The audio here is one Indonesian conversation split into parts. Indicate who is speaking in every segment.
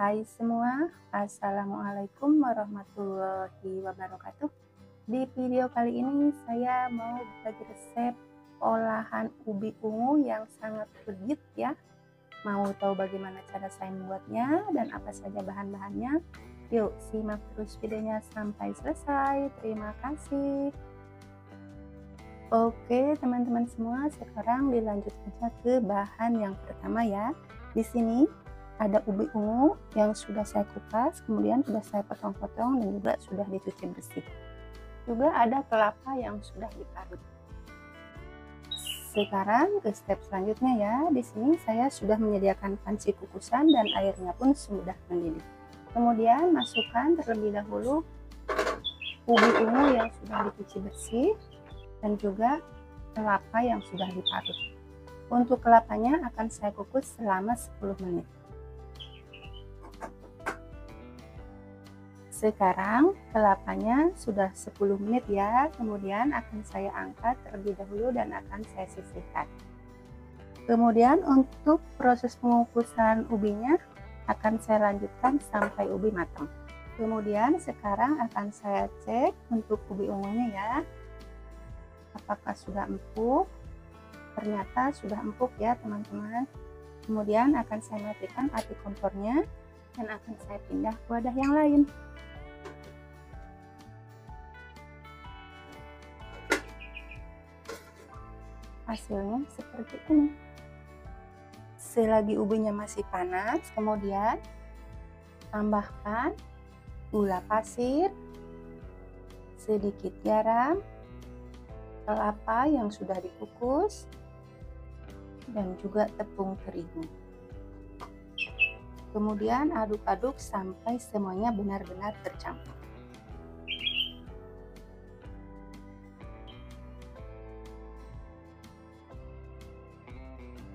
Speaker 1: Hai semua, Assalamualaikum warahmatullahi wabarakatuh. Di video kali ini saya mau berbagi resep olahan ubi ungu yang sangat legit ya. Mau tahu bagaimana cara saya membuatnya dan apa saja bahan-bahannya? Yuk simak terus videonya sampai selesai. Terima kasih. Oke teman-teman semua sekarang dilanjut saja ke bahan yang pertama ya. Di sini ada ubi ungu yang sudah saya kupas, kemudian sudah saya potong-potong dan juga sudah dicuci bersih. Juga ada kelapa yang sudah diparut. Sekarang ke step selanjutnya ya. Di sini saya sudah menyediakan panci kukusan dan airnya pun sudah mendidih. Kemudian masukkan terlebih dahulu ubi ungu yang sudah dicuci bersih dan juga kelapa yang sudah diparut. Untuk kelapanya akan saya kukus selama 10 menit. Sekarang kelapanya sudah 10 menit ya, kemudian akan saya angkat terlebih dahulu dan akan saya sisihkan. Kemudian untuk proses pengukusan ubinya akan saya lanjutkan sampai ubi matang. Kemudian sekarang akan saya cek untuk ubi ungunya ya. Apakah sudah empuk? Ternyata sudah empuk ya teman-teman. Kemudian akan saya matikan api kompornya dan akan saya pindah ke wadah yang lain. Hasilnya seperti ini. Selagi ubinya masih panas kemudian tambahkan gula pasir sedikit garam kelapa yang sudah dikukus dan juga tepung terigu. Kemudian aduk-aduk sampai semuanya benar-benar tercampur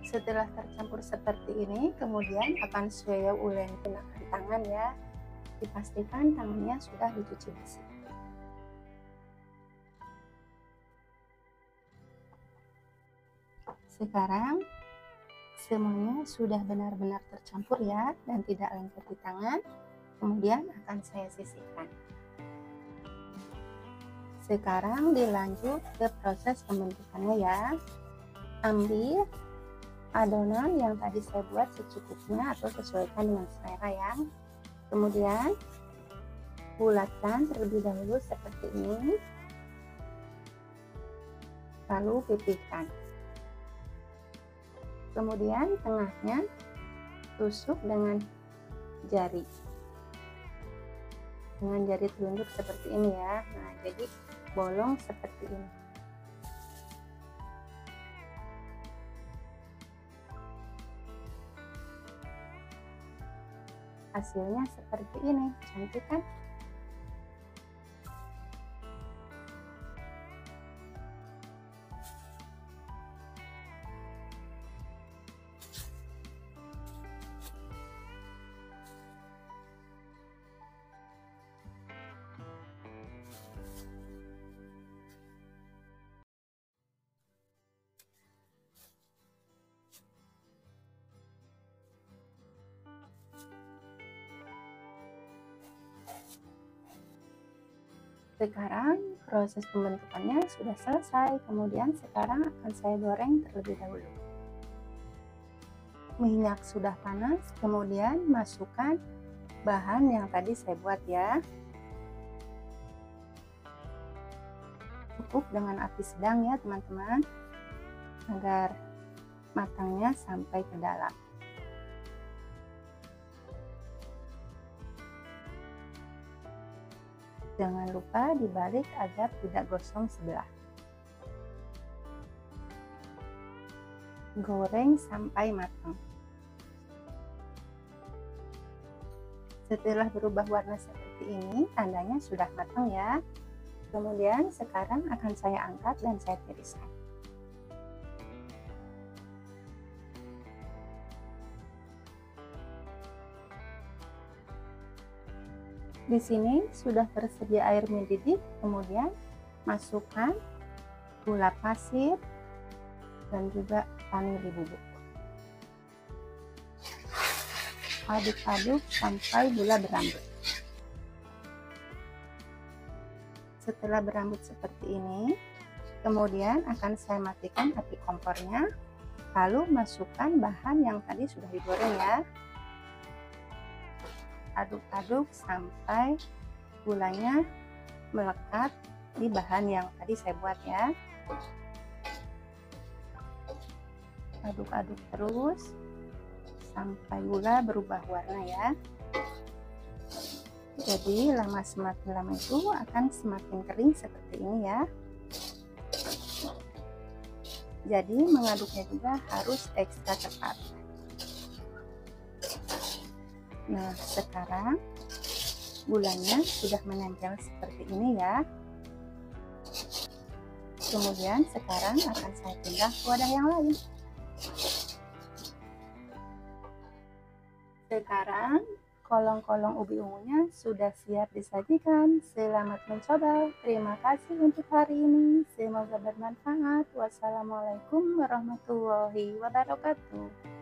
Speaker 1: setelah tercampur seperti ini kemudian akan saya ulang gunakan tangan ya. Dipastikan tangannya sudah dicuci bersih. Sekarang semuanya sudah benar-benar tercampur ya dan tidak lengket di tangan kemudian akan saya sisihkan. Sekarang dilanjut ke proses pembentukannya ya. Ambil adonan yang tadi saya buat secukupnya atau sesuaikan dengan selera ya. Kemudian bulatkan terlebih dahulu seperti ini. Lalu pipihkan. Kemudian tengahnya tusuk dengan jari. Dengan jari telunjuk seperti ini ya. Nah jadi bolong seperti ini hasilnya seperti ini. Cantik kan Sekarang proses pembentukannya sudah selesai, kemudian sekarang akan saya goreng terlebih dahulu. Minyak sudah panas, kemudian masukkan bahan yang tadi saya buat ya. Cukup dengan api sedang ya teman-teman, agar matangnya sampai ke dalam. Jangan lupa dibalik agar tidak gosong sebelah. Goreng sampai matang. Setelah berubah warna seperti ini, tandanya sudah matang ya. Kemudian sekarang akan saya angkat dan saya tiriskan. Di sini sudah tersedia air mendidih, kemudian masukkan gula pasir dan juga vanili bubuk. aduk-aduk sampai gula berambut setelah berambut seperti ini kemudian akan saya matikan api kompornya lalu masukkan bahan yang tadi sudah digoreng ya aduk-aduk sampai gulanya melekat di bahan yang tadi saya buat ya. Aduk-aduk terus sampai gula berubah warna ya. Jadi lama semakin lama itu akan semakin kering seperti ini ya. Jadi mengaduknya juga harus ekstra cepat nah sekarang gulanya sudah menempel seperti ini ya kemudian sekarang akan saya pindah ke wadah yang lain sekarang kolong-kolong ubi ungunya sudah siap disajikan. Selamat mencoba. Terima kasih untuk hari ini. Semoga bermanfaat. Wassalamualaikum warahmatullahi wabarakatuh.